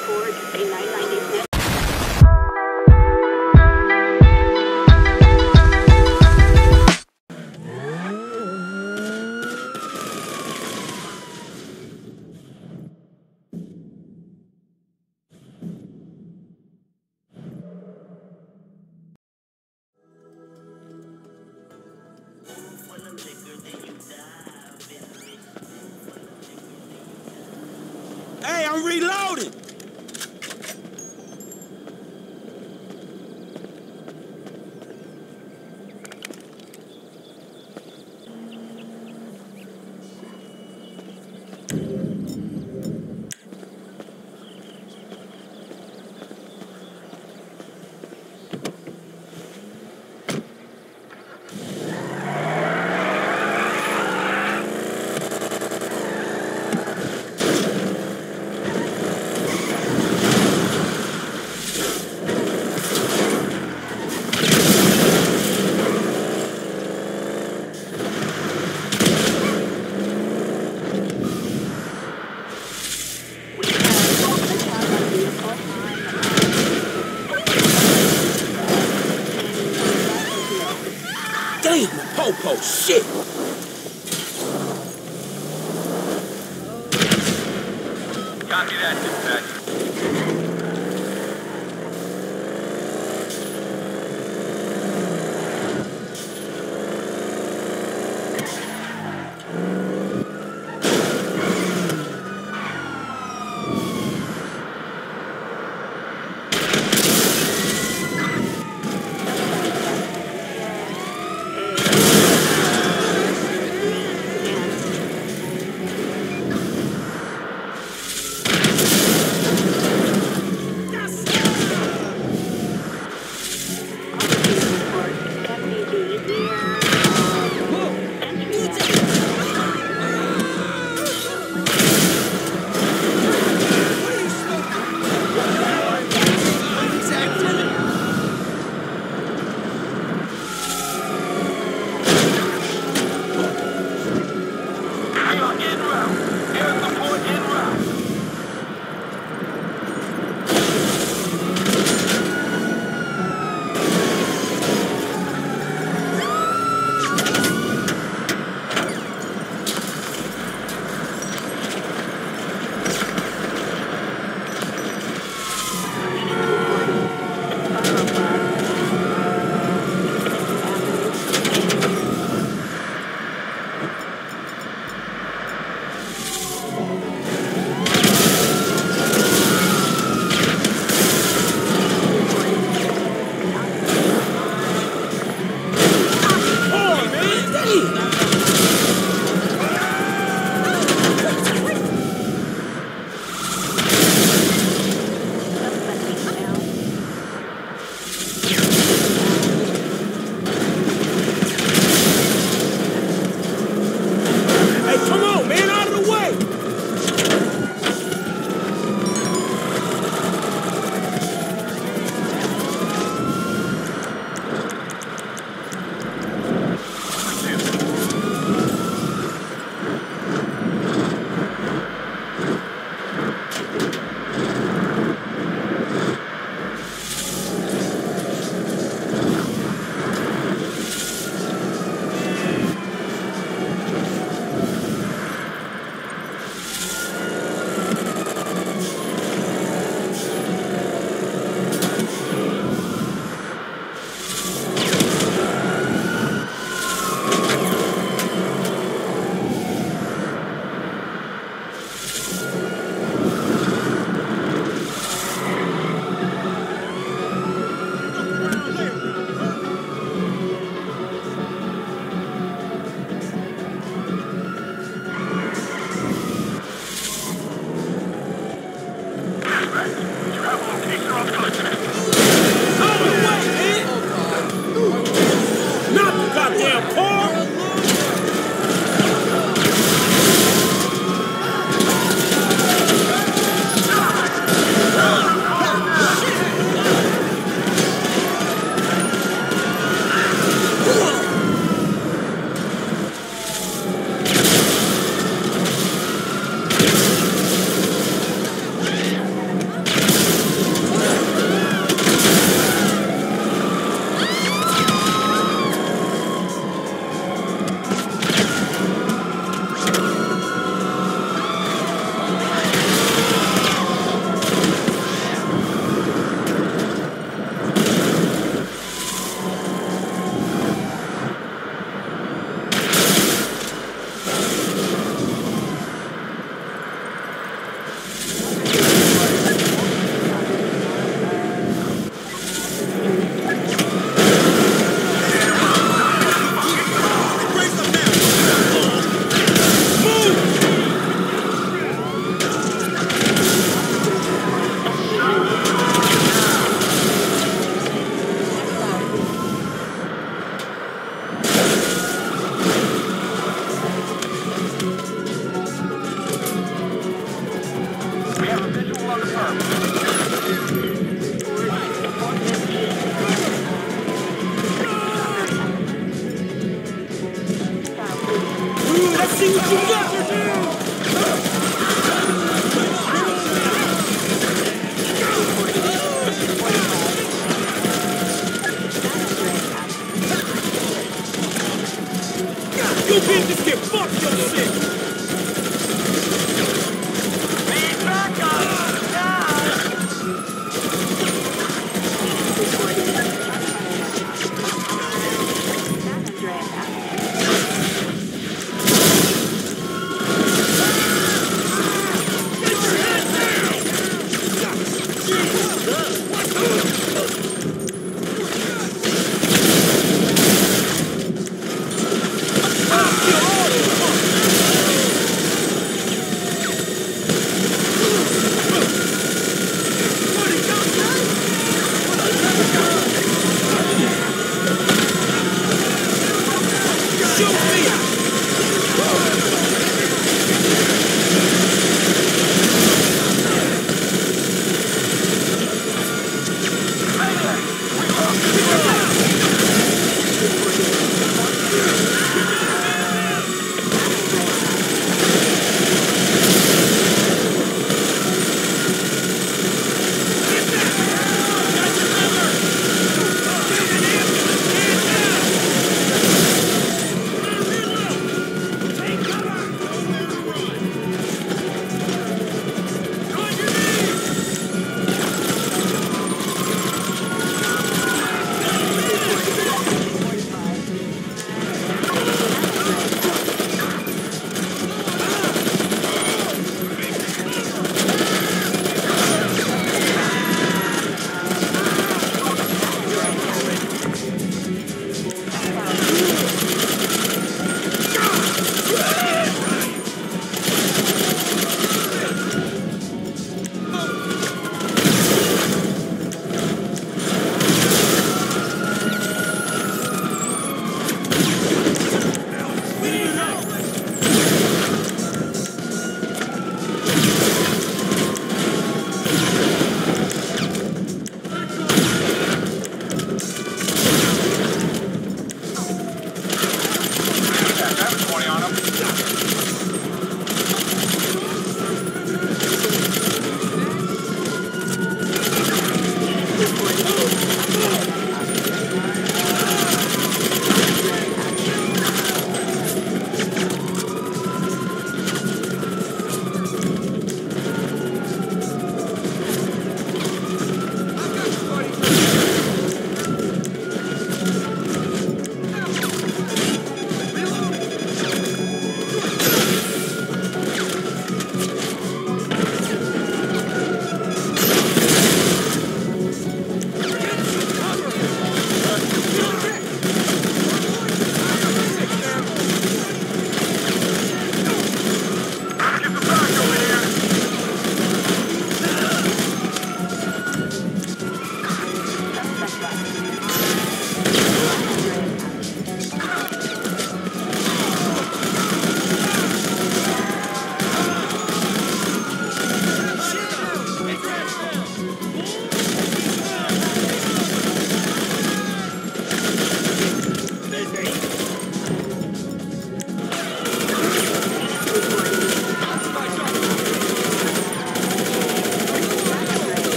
report a 990 confirmed.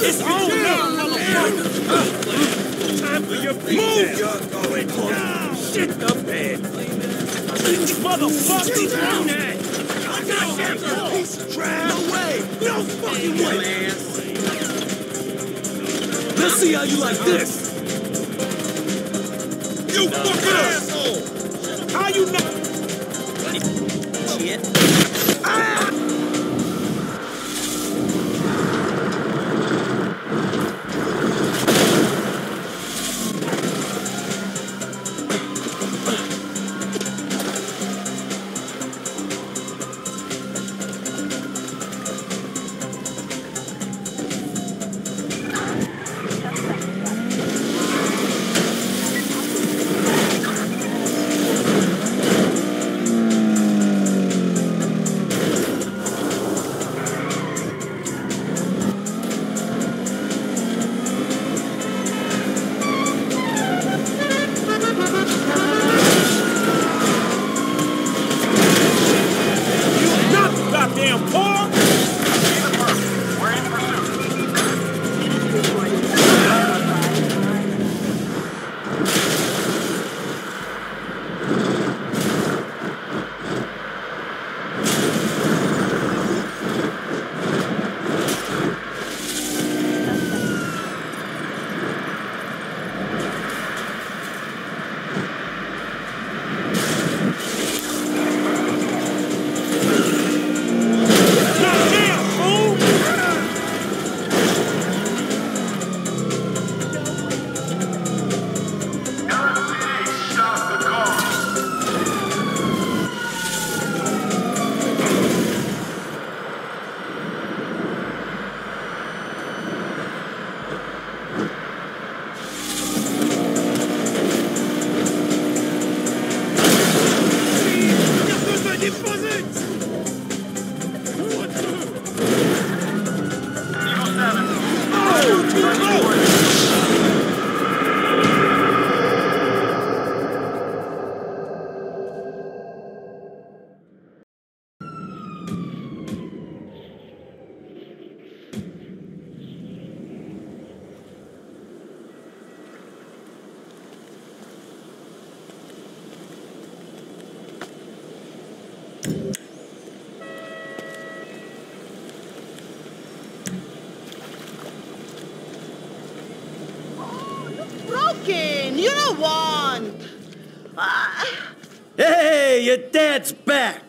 It's on now, motherfucker! Time for your Move! You're going down! Shit the bed! Motherfucker! Down that! No way! No fucking way! Let's see how you like this! You fucking back!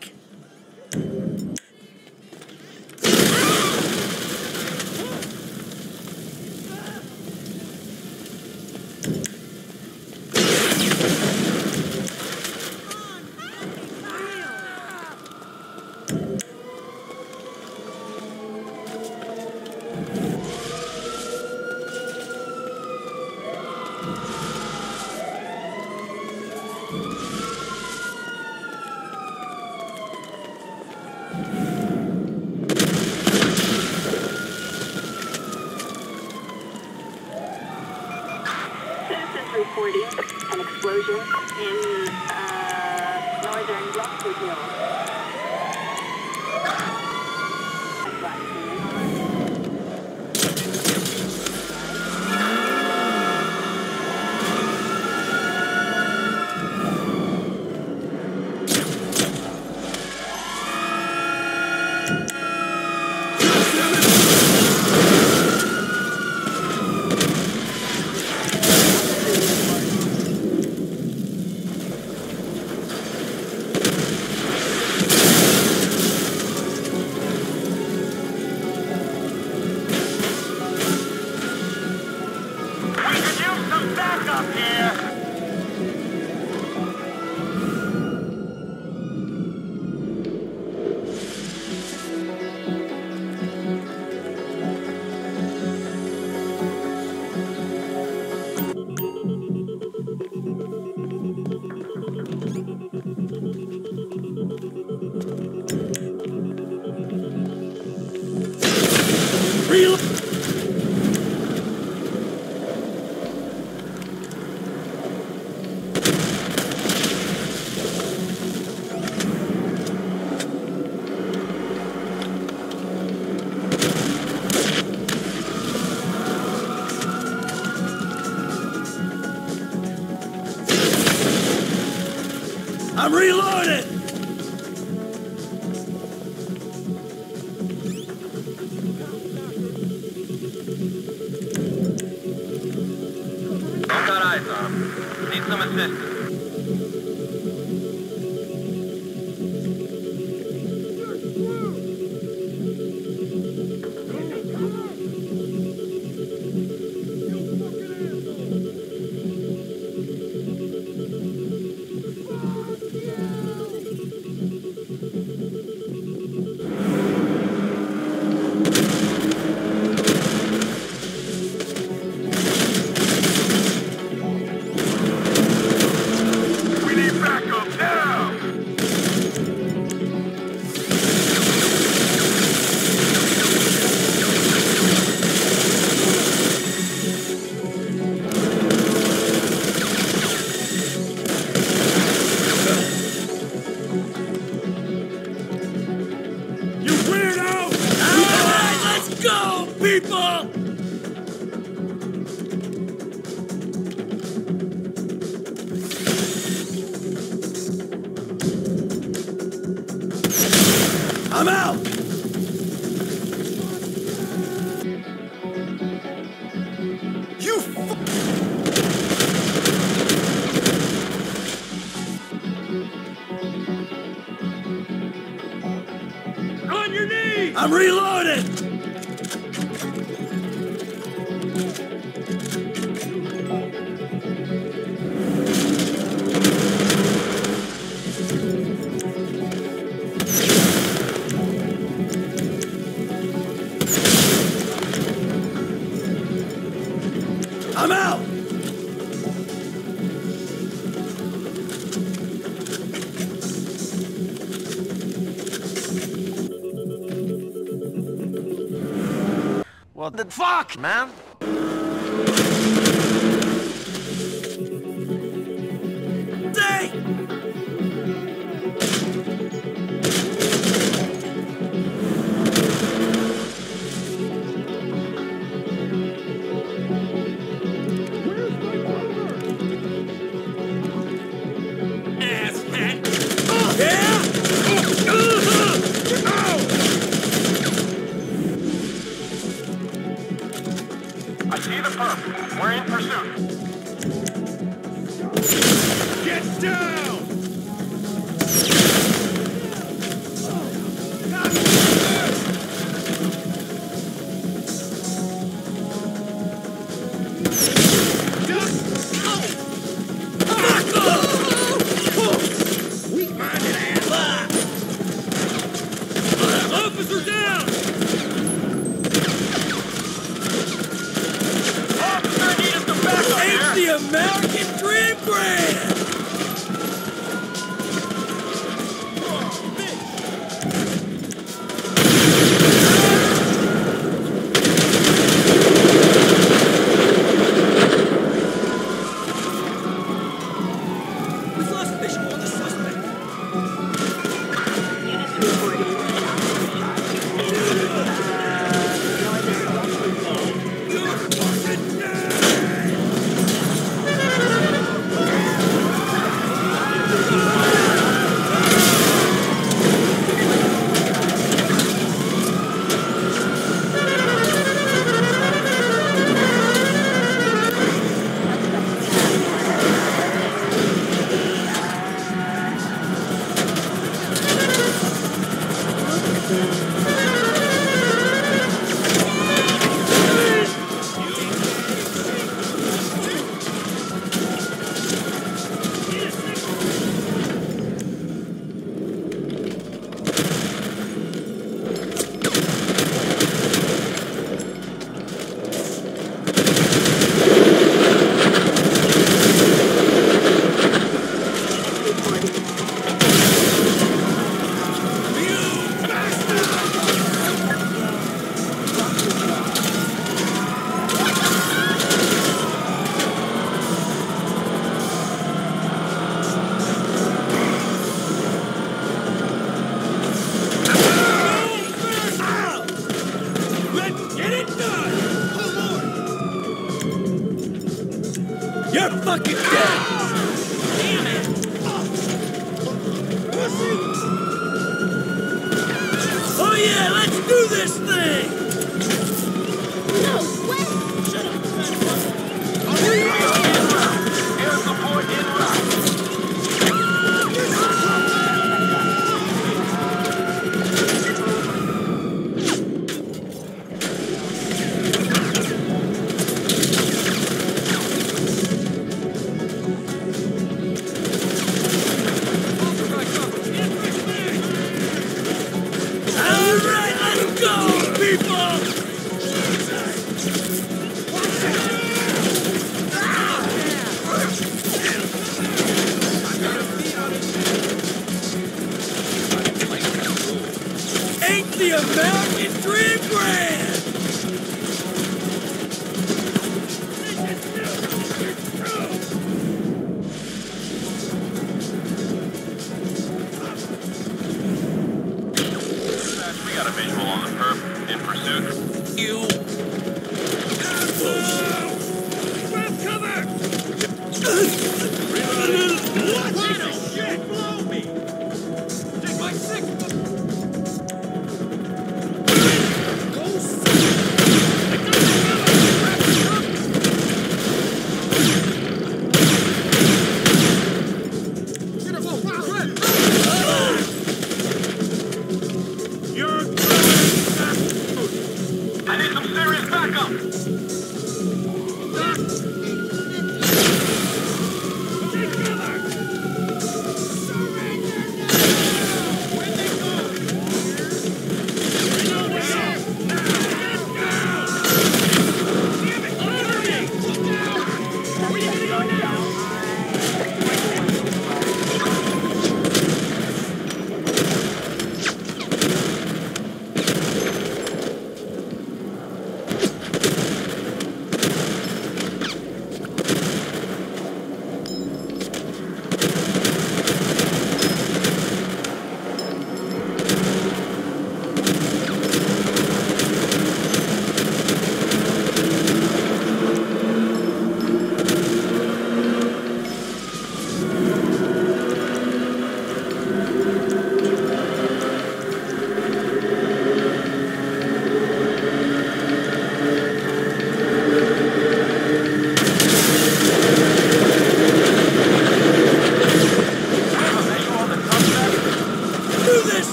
Yeah, let's do this thing!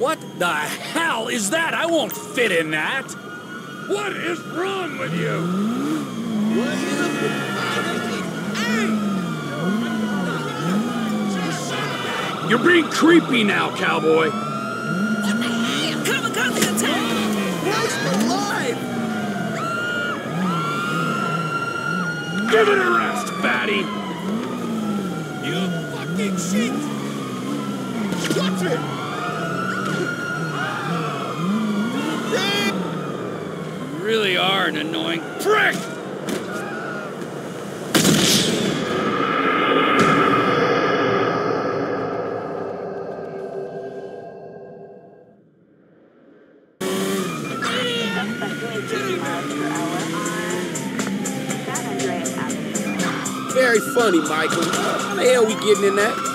What the hell is that? I won't fit in that. What is wrong with you? You're being creepy now, cowboy. Kamikaze attack! Christ alive! Give it a rest, fatty. You fucking shit! Watch it! Really are an annoying prick. Very funny, Michael. How the hell we getting in that?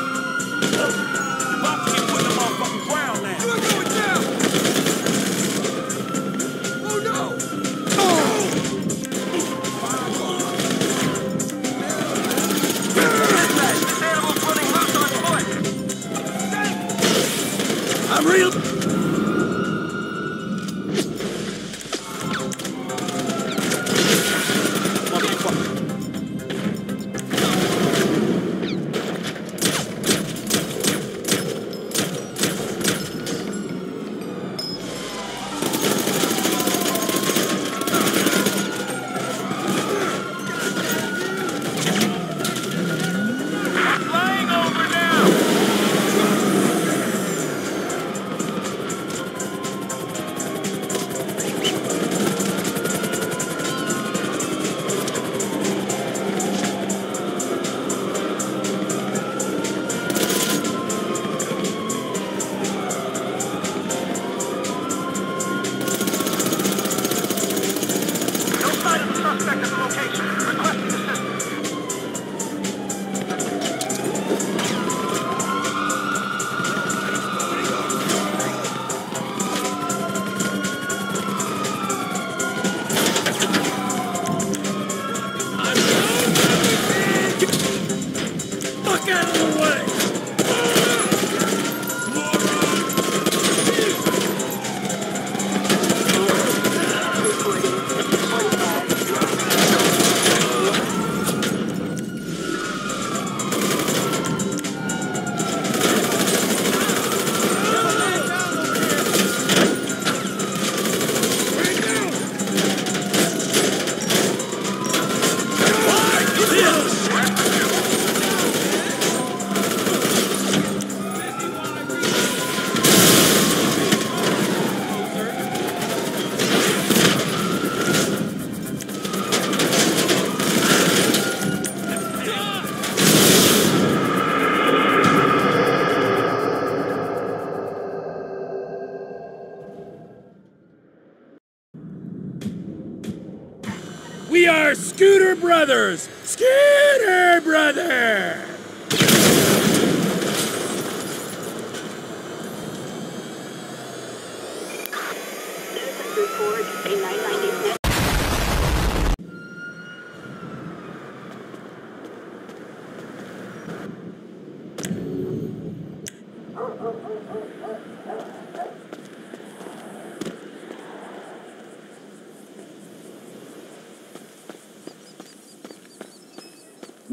Brothers. Scooter Brother.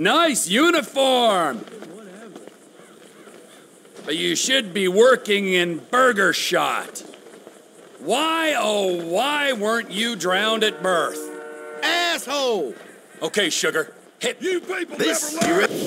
Nice uniform. But you should be working in Burger Shot. Why, oh, why weren't you drowned at birth? Asshole! Okay, sugar, hit You people This. never learn!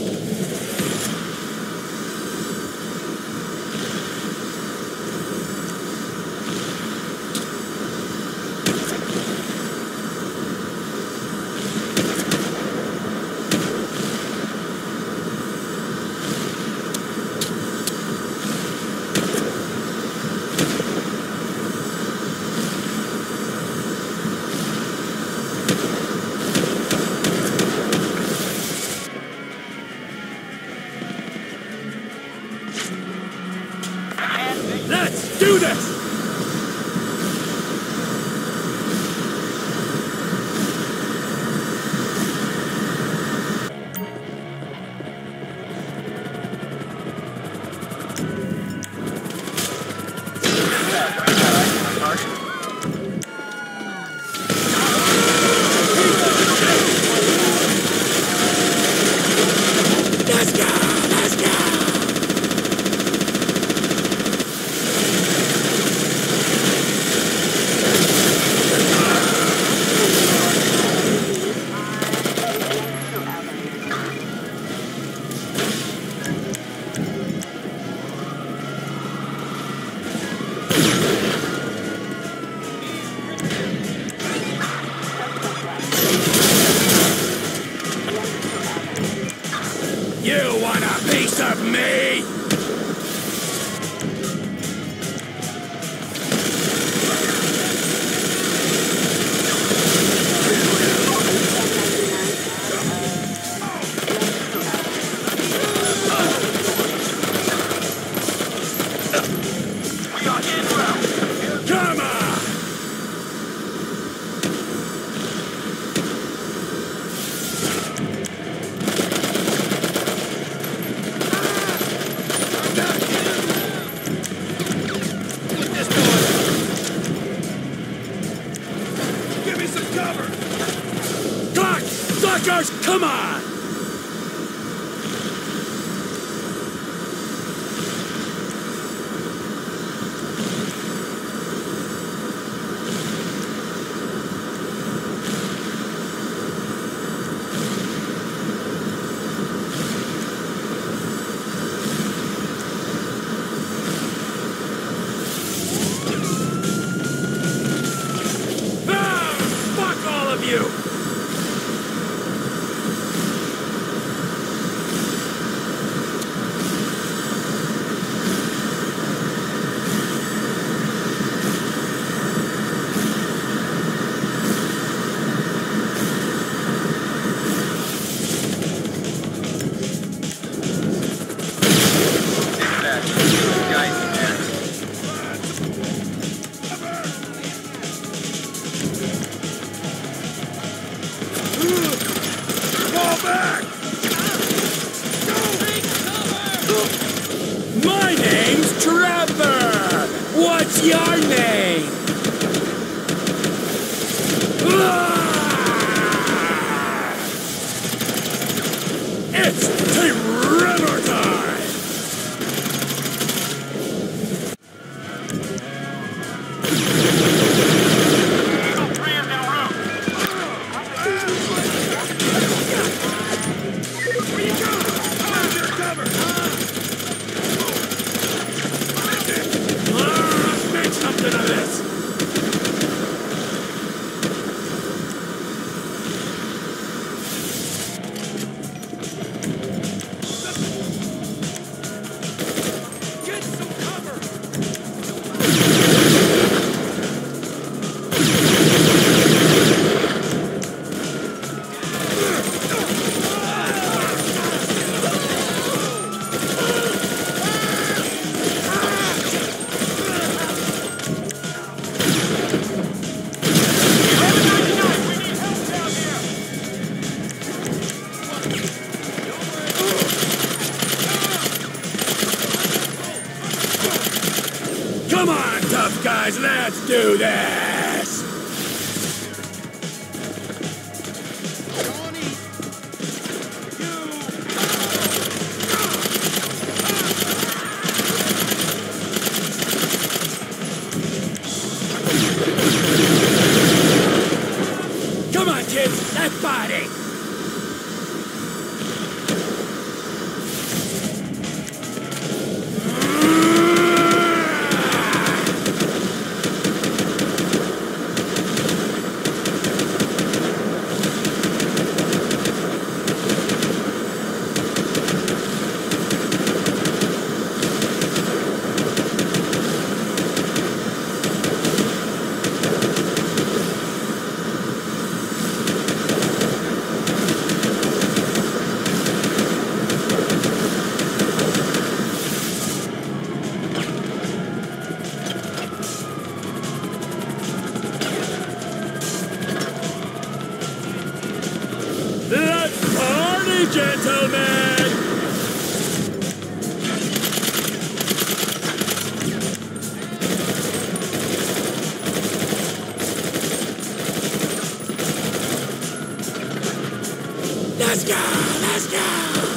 Let's go! Let's go!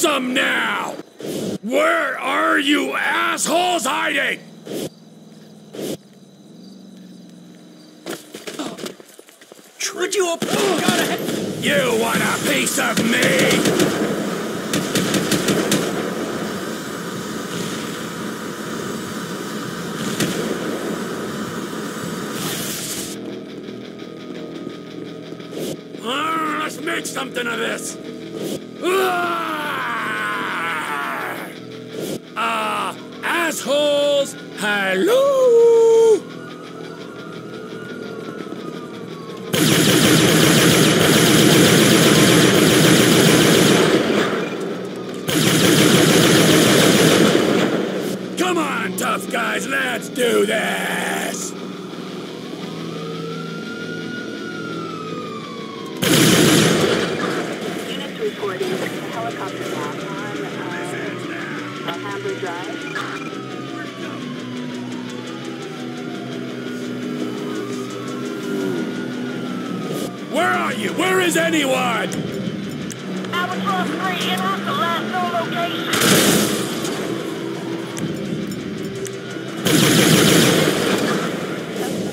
Some now? Where are you assholes hiding? Would you open oh? You want a piece of me? Ah, let's make something of this. Ah, do this! Units reporting helicopter down on uh, Alhambra Drive. Where are you? Where is anyone? Albatross 3 en route to last known location.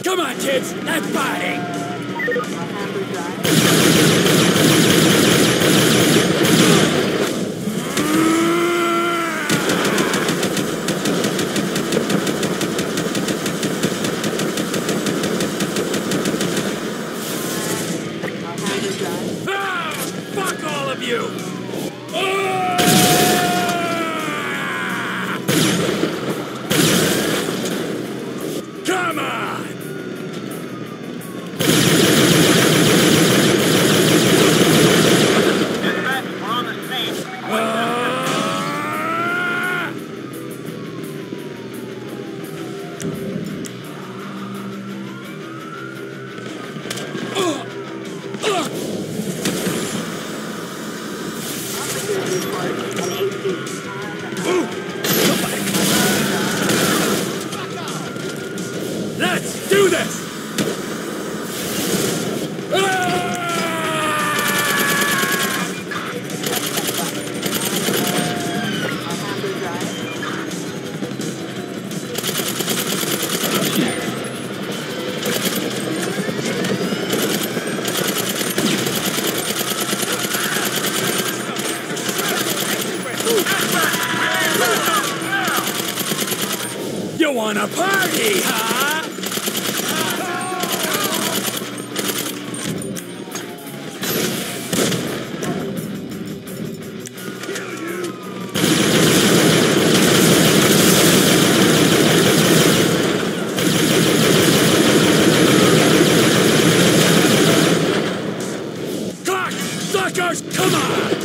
Come on, kids, let's! Come on!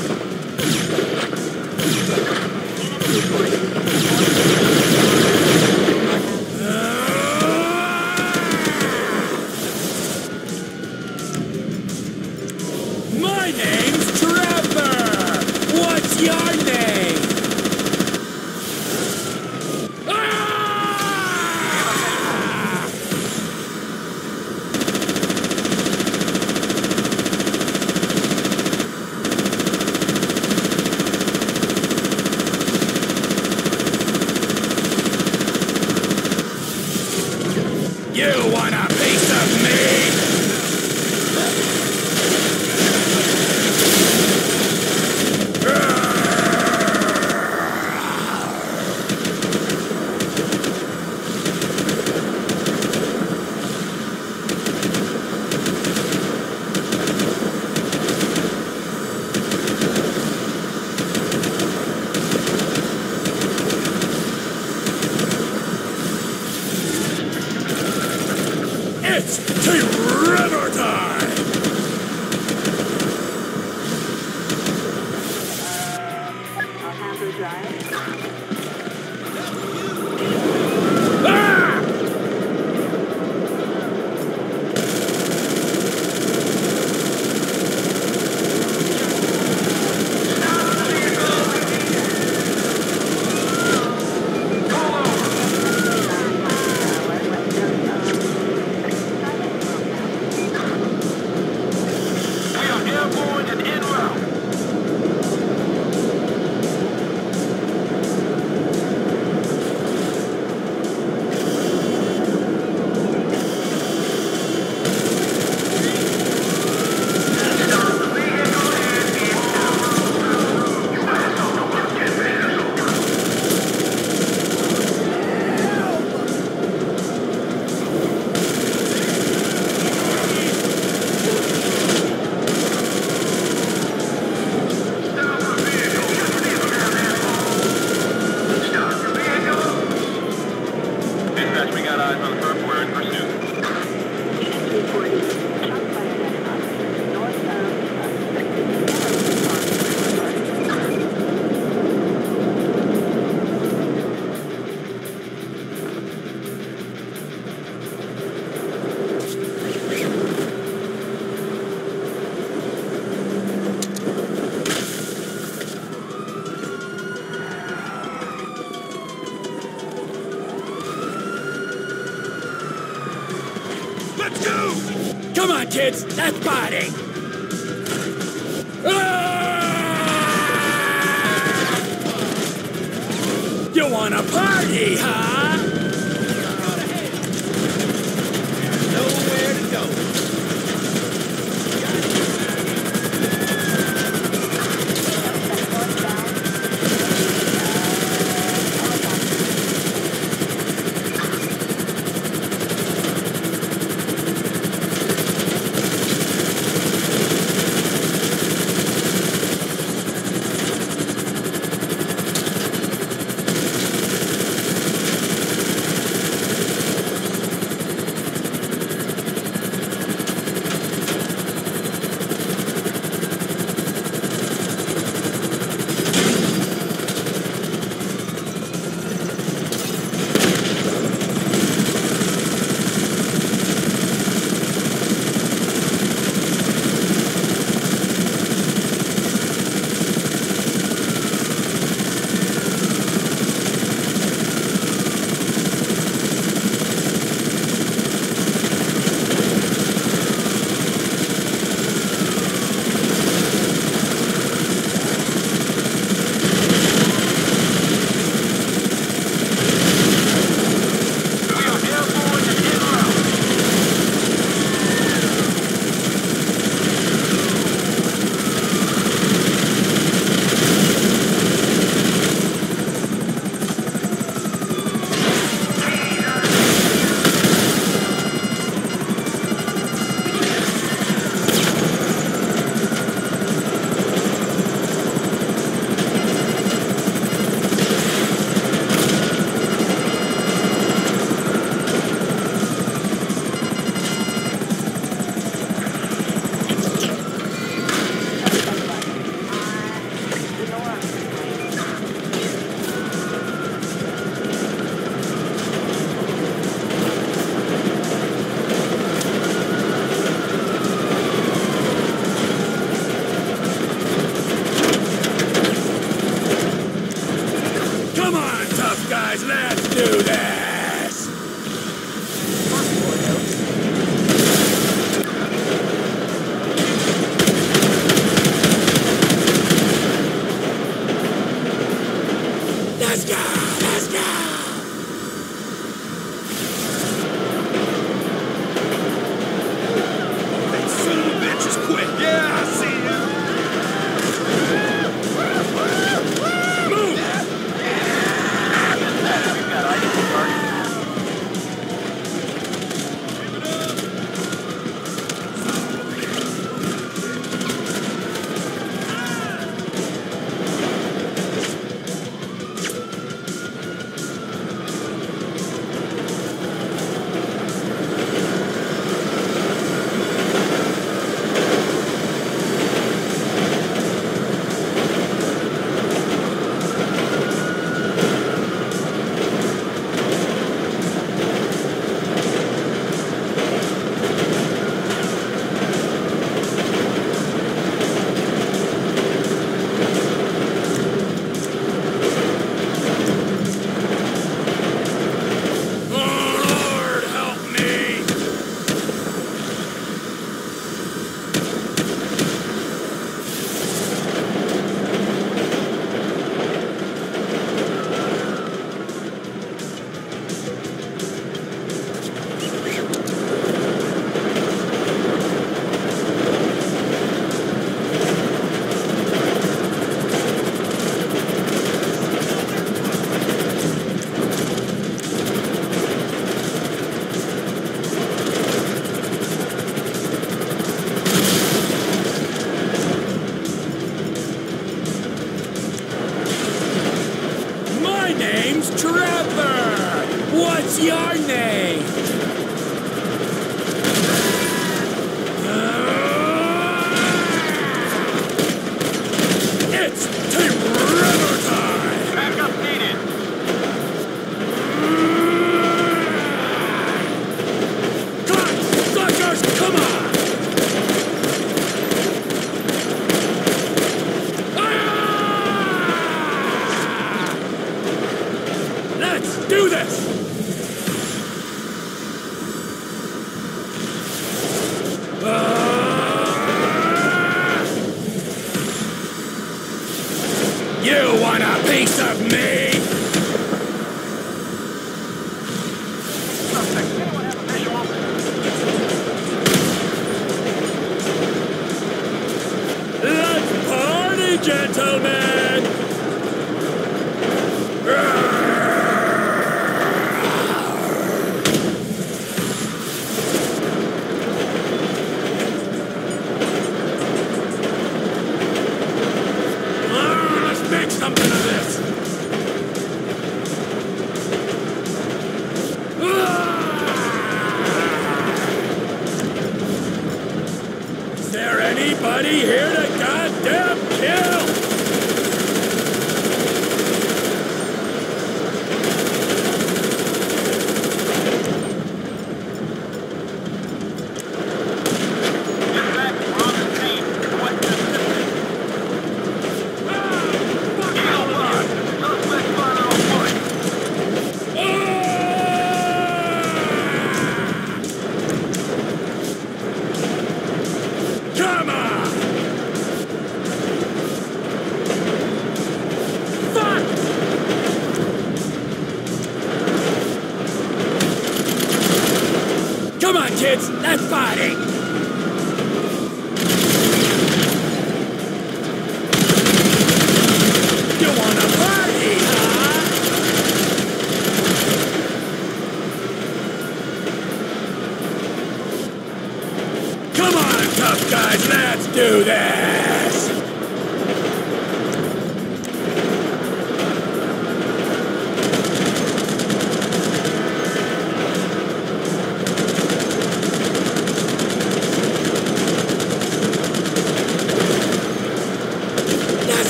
That's party!